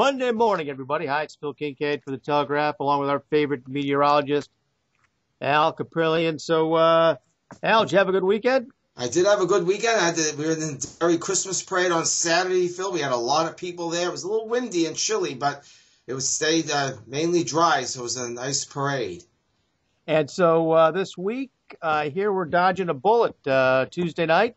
Monday morning, everybody. Hi, it's Phil Kincaid for the Telegraph, along with our favorite meteorologist, Al Kaprielian. So, uh, Al, did you have a good weekend? I did have a good weekend. I did. We were in the Derry Christmas parade on Saturday, Phil. We had a lot of people there. It was a little windy and chilly, but it was stayed uh, mainly dry, so it was a nice parade. And so uh, this week, uh, here we're dodging a bullet uh, Tuesday night.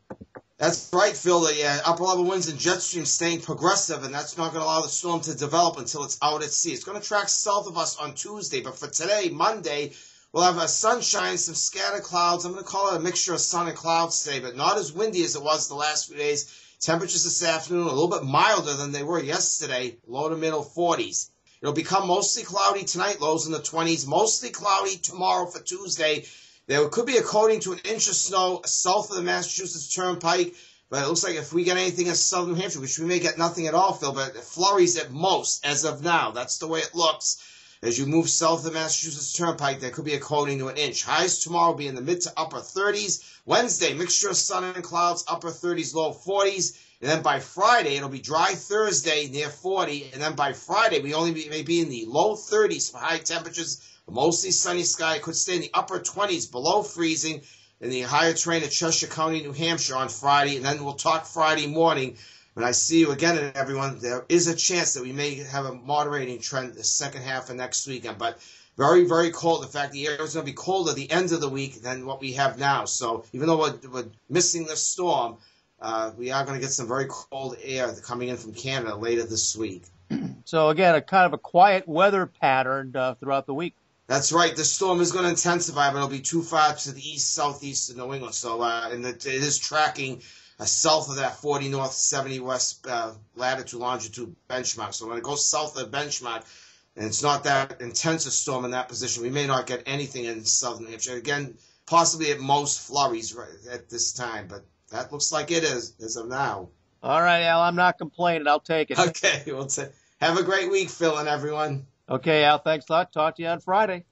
That's right, Phil. The uh, upper level winds and jet stream staying progressive, and that's not going to allow the storm to develop until it's out at sea. It's going to track south of us on Tuesday, but for today, Monday, we'll have a sunshine, some scattered clouds. I'm going to call it a mixture of sun and clouds today, but not as windy as it was the last few days. Temperatures this afternoon a little bit milder than they were yesterday, low to middle 40s. It'll become mostly cloudy tonight, lows in the 20s, mostly cloudy tomorrow for Tuesday. There could be a coating to an inch of snow south of the Massachusetts Turnpike, but it looks like if we get anything in southern New Hampshire, which we may get nothing at all, Phil, but flurries at most as of now. That's the way it looks. As you move south of the Massachusetts Turnpike, there could be a coating to an inch. Highs tomorrow will be in the mid to upper 30s. Wednesday, mixture of sun and clouds, upper 30s, low 40s. And then by Friday, it'll be dry Thursday near 40. And then by Friday, we only be, may be in the low 30s for high temperatures Mostly sunny sky could stay in the upper 20s below freezing in the higher terrain of Cheshire County, New Hampshire on Friday. And then we'll talk Friday morning. When I see you again, everyone, there is a chance that we may have a moderating trend the second half of next weekend. But very, very cold. In fact, the air is going to be colder at the end of the week than what we have now. So even though we're, we're missing the storm, uh, we are going to get some very cold air coming in from Canada later this week. So again, a kind of a quiet weather pattern uh, throughout the week. That's right. The storm is going to intensify, but it'll be too far to the east, southeast of New England. So, uh, and it, it is tracking uh, south of that 40 north, 70 west uh, latitude, longitude benchmark. So when it goes south of the benchmark, and it's not that intense a storm in that position, we may not get anything in southern New Hampshire. Again, possibly at most flurries right at this time, but that looks like it is as of now. All right, Al, I'm not complaining. I'll take it. Okay, well, t- have a great week, Phil and everyone. Okay, Al, thanks a lot. Talk to you on Friday.